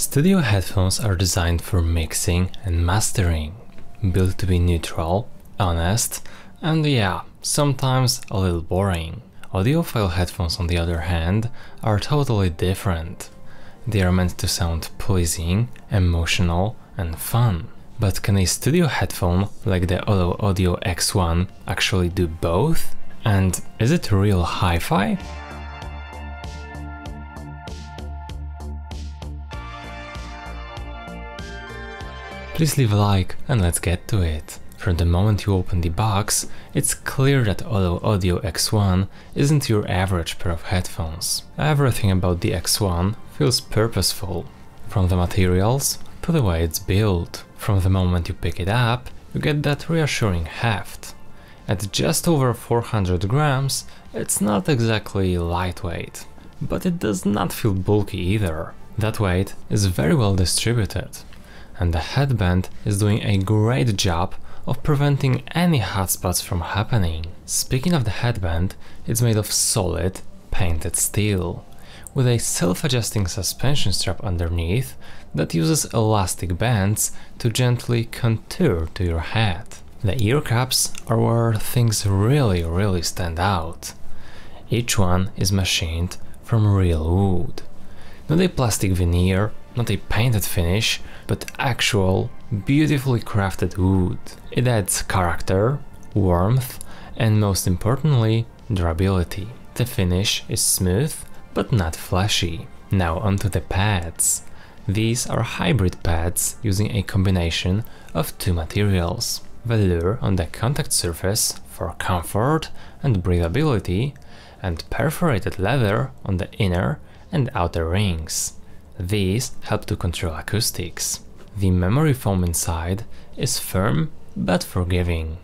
Studio headphones are designed for mixing and mastering, built to be neutral, honest, and yeah, sometimes a little boring. Audiophile headphones on the other hand are totally different. They are meant to sound pleasing, emotional and fun. But can a studio headphone like the OLLO Audio X1 actually do both? And is it real hi-fi? Please leave a like and let's get to it. From the moment you open the box, it's clear that OLLO Audio X1 isn't your average pair of headphones. Everything about the X1 feels purposeful, from the materials to the way it's built. From the moment you pick it up, you get that reassuring heft. At just over 400 grams, it's not exactly lightweight, but it does not feel bulky either. That weight is very well distributed and the headband is doing a great job of preventing any hotspots from happening. Speaking of the headband, it's made of solid, painted steel, with a self-adjusting suspension strap underneath that uses elastic bands to gently contour to your head. The ear caps are where things really really stand out. Each one is machined from real wood. Not a plastic veneer not a painted finish, but actual, beautifully crafted wood. It adds character, warmth, and most importantly, durability. The finish is smooth, but not flashy. Now onto the pads. These are hybrid pads using a combination of two materials. Velour on the contact surface for comfort and breathability, and perforated leather on the inner and outer rings. These help to control acoustics. The memory foam inside is firm but forgiving,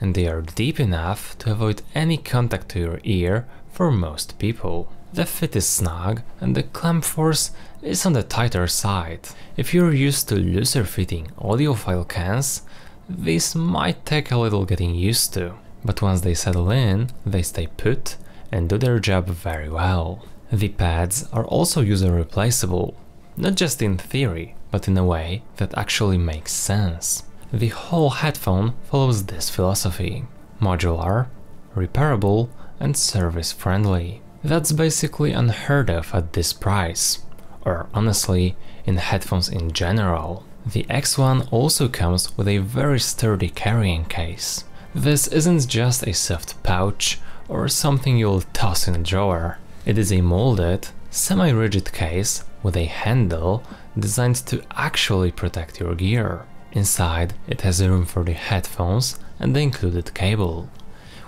and they are deep enough to avoid any contact to your ear for most people. The fit is snug and the clamp force is on the tighter side. If you're used to looser fitting audiophile cans, this might take a little getting used to, but once they settle in, they stay put and do their job very well. The pads are also user replaceable, not just in theory, but in a way that actually makes sense. The whole headphone follows this philosophy. Modular, repairable and service friendly. That's basically unheard of at this price, or honestly, in headphones in general. The X1 also comes with a very sturdy carrying case. This isn't just a soft pouch or something you'll toss in a drawer. It is a molded, semi-rigid case with a handle designed to actually protect your gear. Inside it has room for the headphones and the included cable,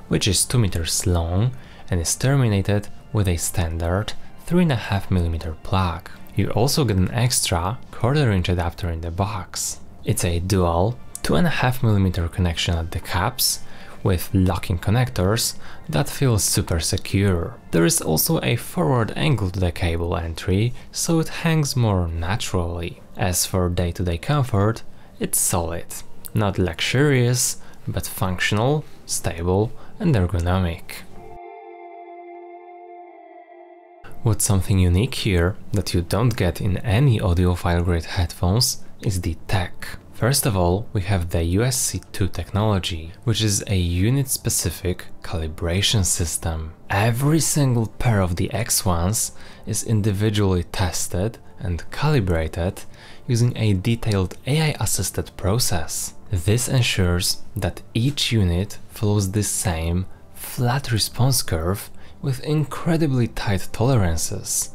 which is 2 meters long and is terminated with a standard 3.5mm plug. You also get an extra quarter inch adapter in the box. It's a dual 2.5mm connection at the caps with locking connectors that feel super secure. There is also a forward angle to the cable entry, so it hangs more naturally. As for day-to-day -day comfort, it's solid. Not luxurious, but functional, stable and ergonomic. What's something unique here that you don't get in any audiophile grade headphones is the tech. First of all, we have the USC2 technology, which is a unit-specific calibration system. Every single pair of the X1s is individually tested and calibrated using a detailed AI-assisted process. This ensures that each unit follows the same flat response curve with incredibly tight tolerances,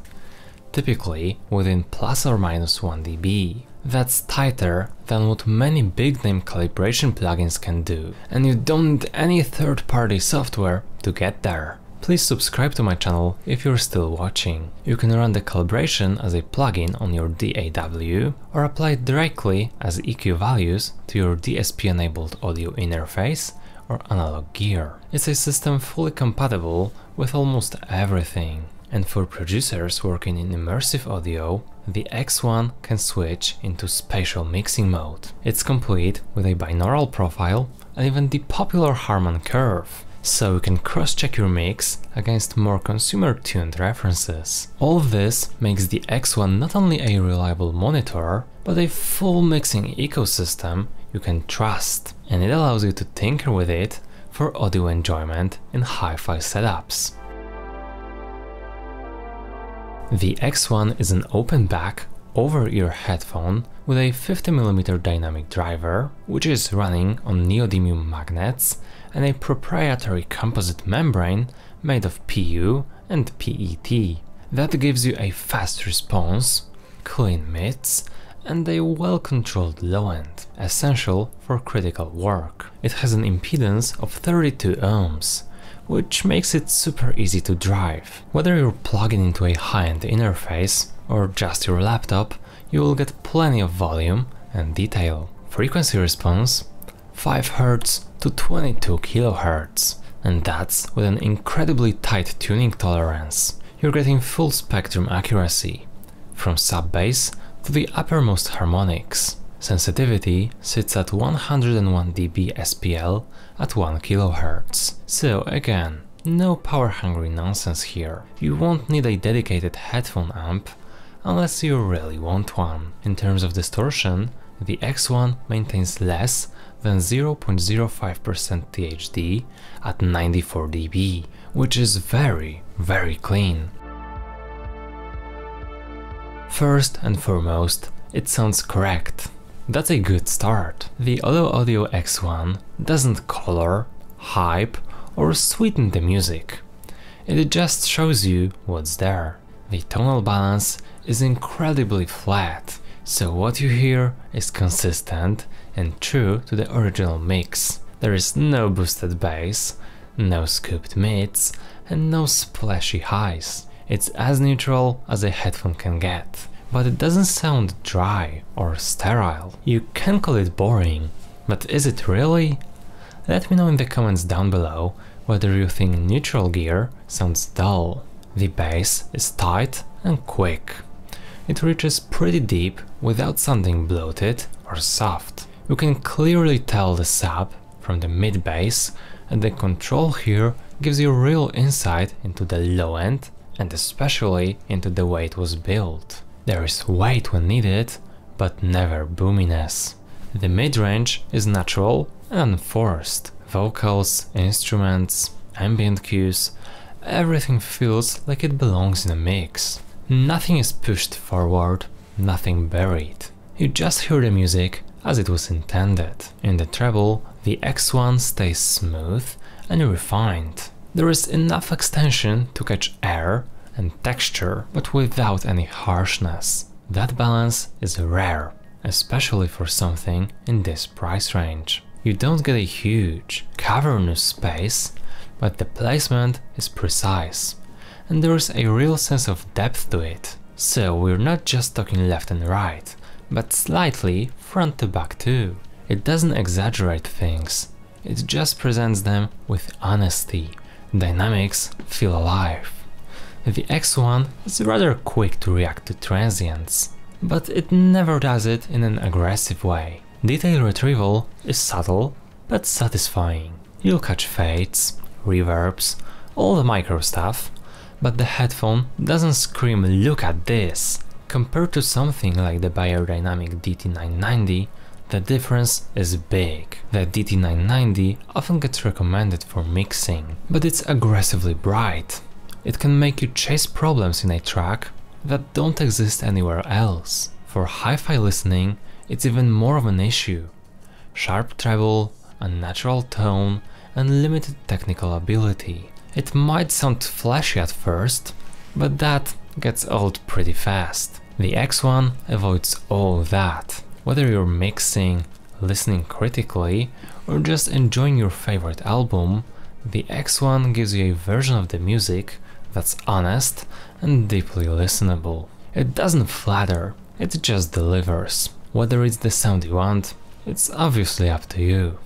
typically within plus or minus 1 dB. That's tighter than what many big name calibration plugins can do, and you don't need any third party software to get there. Please subscribe to my channel if you're still watching. You can run the calibration as a plugin on your DAW or apply it directly as EQ values to your DSP enabled audio interface or analog gear. It's a system fully compatible with almost everything. And for producers working in immersive audio, the X1 can switch into spatial mixing mode. It's complete with a binaural profile and even the popular Harman curve. so you can cross-check your mix against more consumer-tuned references. All this makes the X1 not only a reliable monitor, but a full mixing ecosystem you can trust, and it allows you to tinker with it for audio enjoyment in hi-fi setups. The X1 is an open back over-ear headphone with a 50mm dynamic driver, which is running on neodymium magnets and a proprietary composite membrane made of PU and PET. That gives you a fast response, clean mids, and a well-controlled low end, essential for critical work. It has an impedance of 32 ohms, which makes it super easy to drive. Whether you're plugging into a high-end interface or just your laptop, you will get plenty of volume and detail. Frequency response 5 Hz to 22 kHz, and that's with an incredibly tight tuning tolerance. You're getting full spectrum accuracy, from sub-bass to the uppermost harmonics. Sensitivity sits at 101 dB SPL at 1 kHz. So again, no power-hungry nonsense here. You won't need a dedicated headphone amp unless you really want one. In terms of distortion, the X1 maintains less than 0.05% THD at 94 dB, which is very, very clean. First and foremost, it sounds correct. That's a good start. The OLLO Audio X1 doesn't color, hype or sweeten the music. It just shows you what's there. The tonal balance is incredibly flat, so what you hear is consistent and true to the original mix. There is no boosted bass, no scooped mids, and no splashy highs. It's as neutral as a headphone can get. But it doesn't sound dry or sterile. You can call it boring, but is it really? Let me know in the comments down below whether you think neutral gear sounds dull. The bass is tight and quick. It reaches pretty deep without sounding bloated or soft. You can clearly tell the sub from the mid bass and the control here gives you real insight into the low end and especially into the way it was built. There is weight when needed, but never boominess. The mid-range is natural and unforced. Vocals, instruments, ambient cues, everything feels like it belongs in a mix. Nothing is pushed forward, nothing buried. You just hear the music as it was intended. In the treble, the X1 stays smooth and refined. There is enough extension to catch air and texture, but without any harshness. That balance is rare, especially for something in this price range. You don't get a huge, cavernous space, but the placement is precise and there's a real sense of depth to it. So we're not just talking left and right, but slightly front to back too. It doesn't exaggerate things, it just presents them with honesty. Dynamics feel alive. The X1 is rather quick to react to transients, but it never does it in an aggressive way. Detail retrieval is subtle but satisfying. You'll catch fades, reverbs, all the micro stuff, but the headphone doesn't scream look at this. Compared to something like the Beyerdynamic DT990, the difference is big. The DT990 often gets recommended for mixing, but it's aggressively bright. It can make you chase problems in a track that don't exist anywhere else. For hi-fi listening, it's even more of an issue. Sharp treble, unnatural tone, and limited technical ability. It might sound flashy at first, but that gets old pretty fast. The X1 avoids all that. Whether you're mixing, listening critically, or just enjoying your favorite album, the X1 gives you a version of the music that's honest and deeply listenable. It doesn't flatter, it just delivers. Whether it's the sound you want, it's obviously up to you.